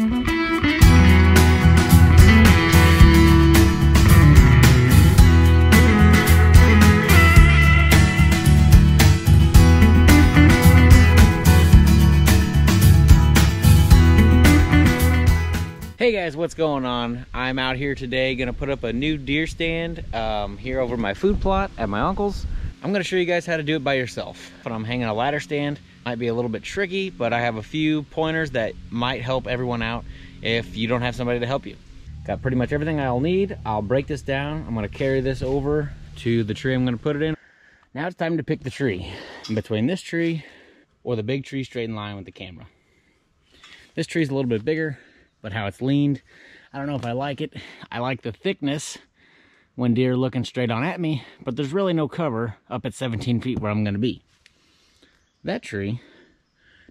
Hey guys, what's going on? I'm out here today gonna put up a new deer stand um, here over my food plot at my uncle's. I'm gonna show you guys how to do it by yourself. But I'm hanging a ladder stand. Might be a little bit tricky, but I have a few pointers that might help everyone out if you don't have somebody to help you. Got pretty much everything I'll need. I'll break this down. I'm gonna carry this over to the tree I'm gonna put it in. Now it's time to pick the tree. In between this tree or the big tree straight in line with the camera. This tree's a little bit bigger, but how it's leaned, I don't know if I like it. I like the thickness when deer looking straight on at me, but there's really no cover up at 17 feet where I'm gonna be. That tree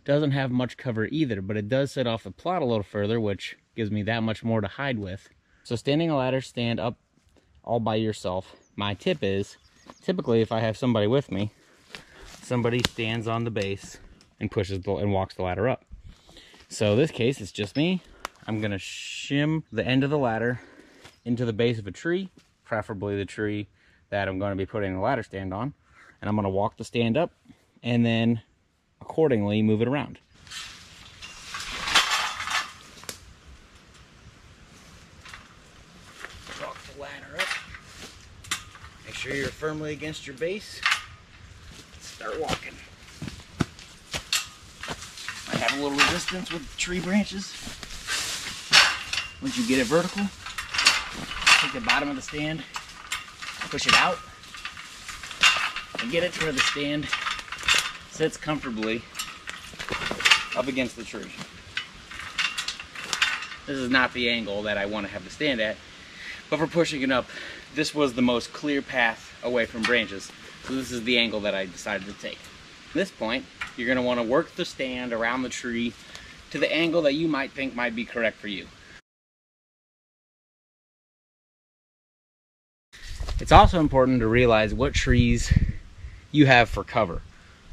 doesn't have much cover either, but it does set off the plot a little further, which gives me that much more to hide with. So standing a ladder, stand up all by yourself. My tip is, typically if I have somebody with me, somebody stands on the base and pushes the, and walks the ladder up. So this case, it's just me. I'm gonna shim the end of the ladder into the base of a tree, preferably the tree that I'm gonna be putting the ladder stand on. And I'm gonna walk the stand up and then accordingly move it around. Walk the ladder up. Make sure you're firmly against your base. Start walking. Might have a little resistance with tree branches. Once you get it vertical, take the bottom of the stand, push it out, and get it to where the stand sits comfortably up against the tree. This is not the angle that I want to have the stand at, but for pushing it up, this was the most clear path away from branches. So this is the angle that I decided to take. At this point, you're going to want to work the stand around the tree to the angle that you might think might be correct for you. It's also important to realize what trees you have for cover.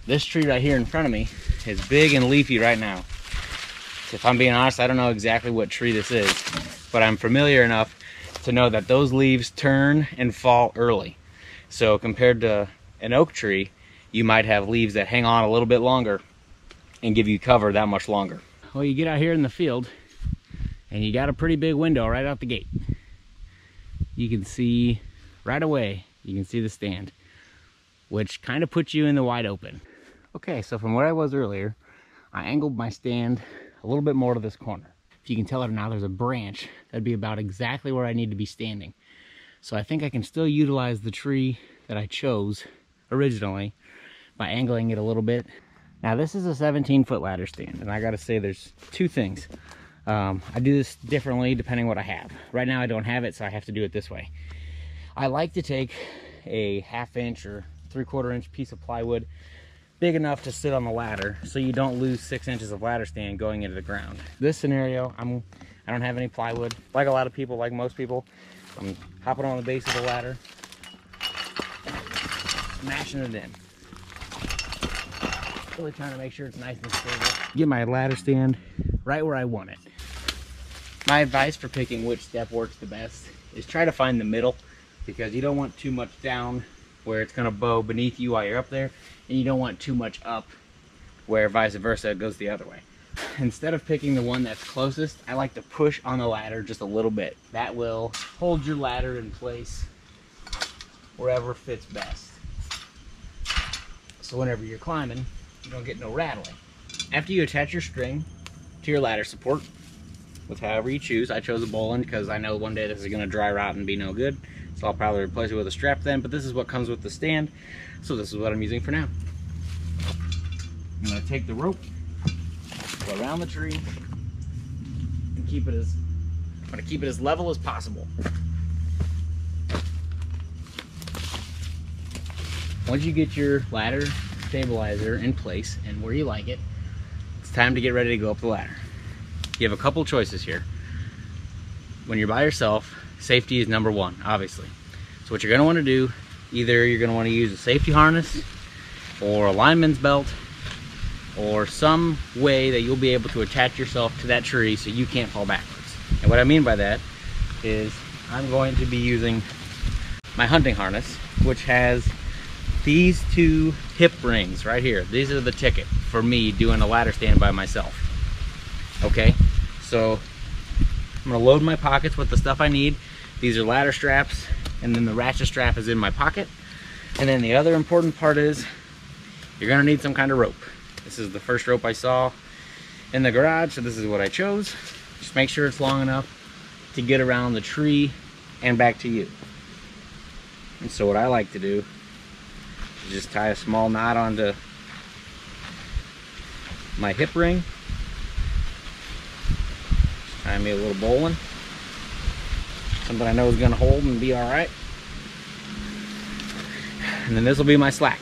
This tree right here in front of me is big and leafy right now. If I'm being honest, I don't know exactly what tree this is, but I'm familiar enough to know that those leaves turn and fall early. So compared to an oak tree, you might have leaves that hang on a little bit longer and give you cover that much longer. Well, you get out here in the field and you got a pretty big window right out the gate. You can see right away, you can see the stand, which kind of puts you in the wide open. Okay, so from where I was earlier, I angled my stand a little bit more to this corner. If you can tell it now, there's a branch that'd be about exactly where I need to be standing. So I think I can still utilize the tree that I chose originally by angling it a little bit. Now this is a 17 foot ladder stand and I gotta say there's two things. Um, I do this differently depending what I have. Right now I don't have it so I have to do it this way. I like to take a half inch or three quarter inch piece of plywood big enough to sit on the ladder so you don't lose six inches of ladder stand going into the ground. This scenario, I'm, I don't have any plywood. Like a lot of people, like most people, I'm hopping on the base of the ladder, smashing it in. Really trying to make sure it's nice and stable. Get my ladder stand right where I want it. My advice for picking which step works the best is try to find the middle because you don't want too much down where it's going to bow beneath you while you're up there and you don't want too much up where vice versa it goes the other way. Instead of picking the one that's closest, I like to push on the ladder just a little bit. That will hold your ladder in place wherever fits best. So whenever you're climbing, you don't get no rattling. After you attach your string to your ladder support, with however you choose, I chose a bowline because I know one day this is going to dry rot and be no good. So I'll probably replace it with a strap then, but this is what comes with the stand. So this is what I'm using for now. I'm gonna take the rope, go around the tree, and keep it as, I'm gonna keep it as level as possible. Once you get your ladder stabilizer in place and where you like it, it's time to get ready to go up the ladder. You have a couple choices here. When you're by yourself, safety is number one, obviously. So what you're gonna wanna do, either you're gonna wanna use a safety harness or a lineman's belt or some way that you'll be able to attach yourself to that tree so you can't fall backwards. And what I mean by that is I'm going to be using my hunting harness, which has these two hip rings right here. These are the ticket for me doing a ladder stand by myself. Okay, so I'm gonna load my pockets with the stuff I need. These are ladder straps, and then the ratchet strap is in my pocket. And then the other important part is you're gonna need some kind of rope. This is the first rope I saw in the garage, so this is what I chose. Just make sure it's long enough to get around the tree and back to you. And so what I like to do is just tie a small knot onto my hip ring. Tie me a little bowline. Something I know is gonna hold and be all right. And then this will be my slack.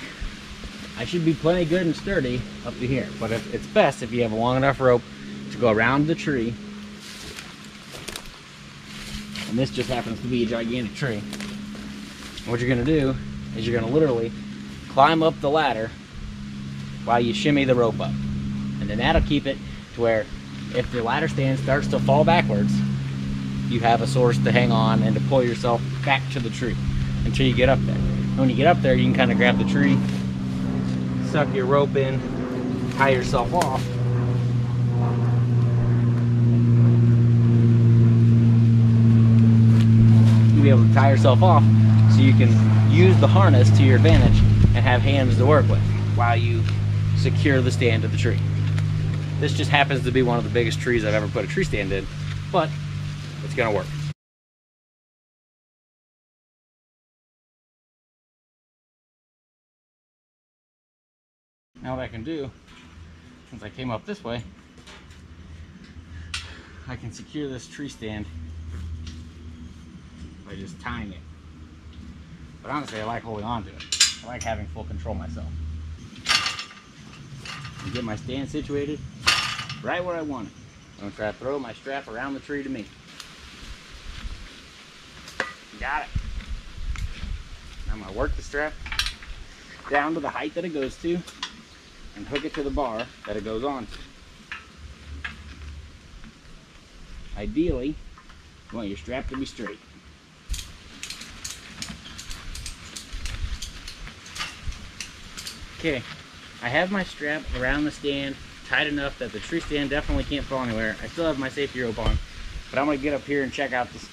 I should be plenty good and sturdy up to here, but it's best if you have a long enough rope to go around the tree. And this just happens to be a gigantic tree. what you're gonna do is you're gonna literally climb up the ladder while you shimmy the rope up. And then that'll keep it to where if the ladder stand starts to fall backwards, you have a source to hang on and to pull yourself back to the tree until you get up there. And when you get up there, you can kind of grab the tree, suck your rope in, tie yourself off. Be able to tie yourself off so you can use the harness to your advantage and have hands to work with while you secure the stand to the tree. This just happens to be one of the biggest trees I've ever put a tree stand in, but it's gonna work. Now what I can do, since I came up this way, I can secure this tree stand by just tying it. But honestly, I like holding on to it. I like having full control myself. And get my stand situated right where I want it. I'm gonna try to throw my strap around the tree to me. Got it. I'm gonna work the strap down to the height that it goes to and hook it to the bar that it goes on to. Ideally, you want your strap to be straight. Okay, I have my strap around the stand tight enough that the tree stand definitely can't fall anywhere. I still have my safety rope on, but I'm gonna get up here and check out this,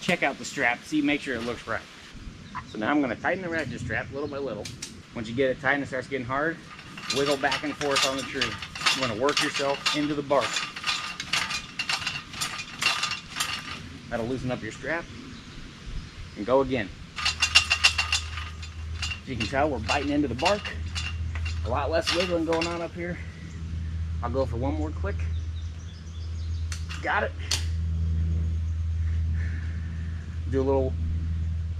check out the strap, see, make sure it looks right. So now I'm gonna tighten the ratchet strap little by little. Once you get it tight and it starts getting hard, wiggle back and forth on the tree. You wanna work yourself into the bark. That'll loosen up your strap and go again. As you can tell, we're biting into the bark. A lot less wiggling going on up here. I'll go for one more click. Got it. Do a little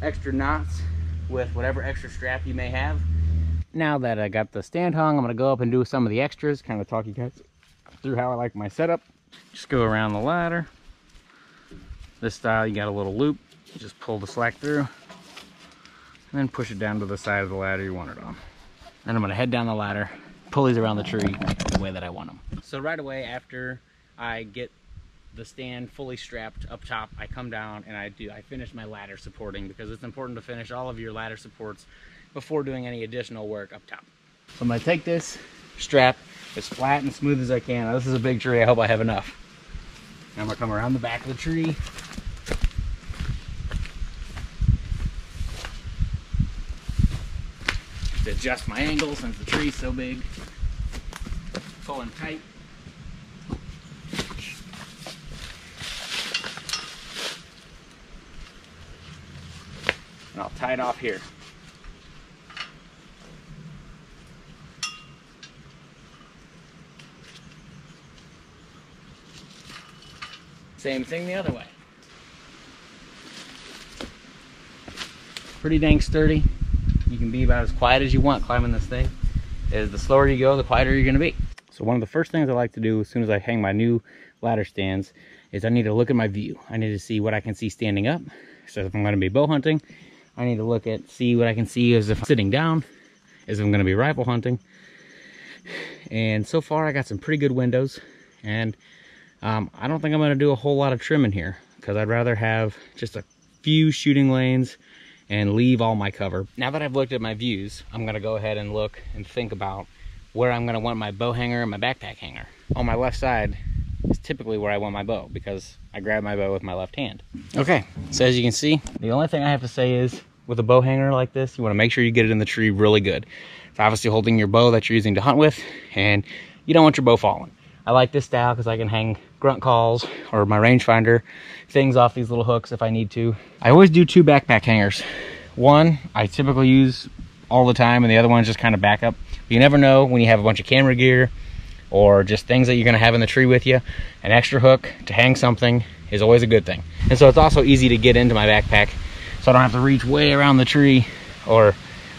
extra knots with whatever extra strap you may have. Now that I got the stand hung, I'm gonna go up and do some of the extras, kind of talk you guys through how I like my setup. Just go around the ladder. This style, you got a little loop. You just pull the slack through and then push it down to the side of the ladder you want it on. Then I'm gonna head down the ladder, pull these around the tree the way that I want them. So right away after I get the stand fully strapped up top, I come down and I do I finish my ladder supporting because it's important to finish all of your ladder supports before doing any additional work up top. So I'm gonna take this strap as flat and smooth as I can. Now, this is a big tree, I hope I have enough. Now I'm gonna come around the back of the tree. To adjust my angle since the tree's so big. Pulling tight. And I'll tie it off here. Same thing the other way. Pretty dang sturdy. You can be about as quiet as you want climbing this thing. Is the slower you go, the quieter you're gonna be. So one of the first things I like to do as soon as I hang my new ladder stands is I need to look at my view. I need to see what I can see standing up. So if I'm gonna be bow hunting, I need to look at, see what I can see as if I'm sitting down, as if I'm gonna be rifle hunting. And so far I got some pretty good windows and um, I don't think I'm gonna do a whole lot of trimming here because I'd rather have just a few shooting lanes and leave all my cover. Now that I've looked at my views, I'm gonna go ahead and look and think about where I'm gonna want my bow hanger and my backpack hanger. On my left side is typically where I want my bow because I grab my bow with my left hand. Okay, so as you can see, the only thing I have to say is with a bow hanger like this, you wanna make sure you get it in the tree really good. It's obviously holding your bow that you're using to hunt with and you don't want your bow falling. I like this style because I can hang grunt calls or my rangefinder things off these little hooks if I need to. I always do two backpack hangers. One I typically use all the time and the other one is just kind of backup. You never know when you have a bunch of camera gear or just things that you're gonna have in the tree with you. An extra hook to hang something is always a good thing. And so it's also easy to get into my backpack so I don't have to reach way around the tree or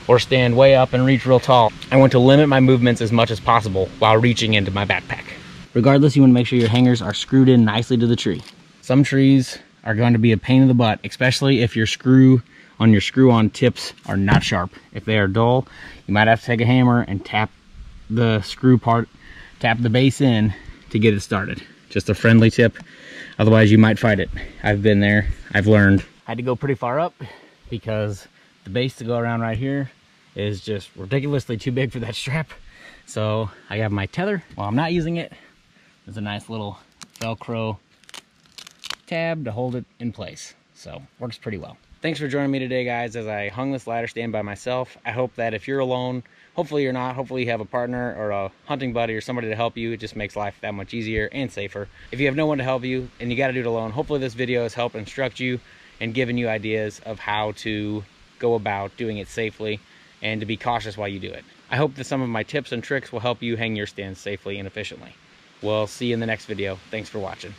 or stand way up and reach real tall. I want to limit my movements as much as possible while reaching into my backpack. Regardless, you want to make sure your hangers are screwed in nicely to the tree. Some trees are going to be a pain in the butt, especially if your screw on your screw-on tips are not sharp. If they are dull, you might have to take a hammer and tap the screw part, tap the base in to get it started. Just a friendly tip. Otherwise, you might fight it. I've been there. I've learned. I had to go pretty far up because the base to go around right here is just ridiculously too big for that strap. So I have my tether. While I'm not using it, there's a nice little Velcro tab to hold it in place. So works pretty well. Thanks for joining me today, guys, as I hung this ladder stand by myself. I hope that if you're alone, hopefully you're not, hopefully you have a partner or a hunting buddy or somebody to help you. It just makes life that much easier and safer. If you have no one to help you and you got to do it alone, hopefully this video has helped instruct you and given you ideas of how to go about doing it safely and to be cautious while you do it. I hope that some of my tips and tricks will help you hang your stands safely and efficiently. We'll see you in the next video. Thanks for watching.